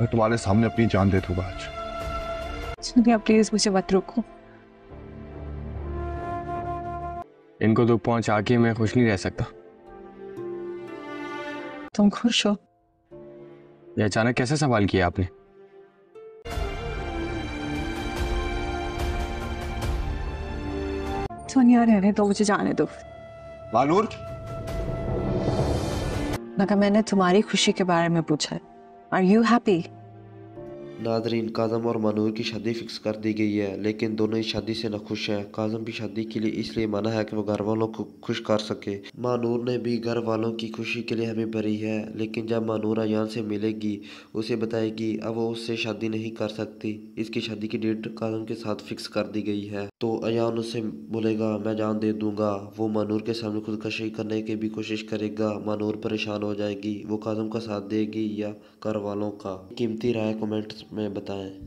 मैं तुम्हारे सामने अपनी जान दे दूँगा आज। सोनिया प्लीज़ मुझे मत रोको। इनको दुख पहुँचा के मैं खुश नहीं रह सकता। तुम खुश हो? ये अचानक कैसे सवाल किया आपने? सोनिया रहने दो मुझे जाने दो। मानूर मगर मैंने तुम्हारी खुशी के बारे में पूछा है। Are you happy? Nadreen Kazim और मानूर की शादी फिक्स कर दी गई है, लेकिन दोनों इस शादी से नाखुश हैं। काजम भी शादी के लिए इसलिए मना है कि वो घर वालों को खुश कर सके। मानूर ने भी घर वालों की खुशी के लिए हमें भरी है, लेकिन जब मानूर अयान से मिलेगी, उसे बताएगी, अब वो उससे शादी नहीं कर सकती। इसकी शादी की डेट काजम के साथ फिक्स कर दी गई है। तो अयान उससे बोलेगा, मैं जान दे दूँगा। वो मानूर के सामने खुदकशी करने की भी कोशिश करेगा। मानूर परेशान हो जाएगी। वो काजम का साथ देगी या घर वालों का? कीमती राय कमेंट में बताएँ।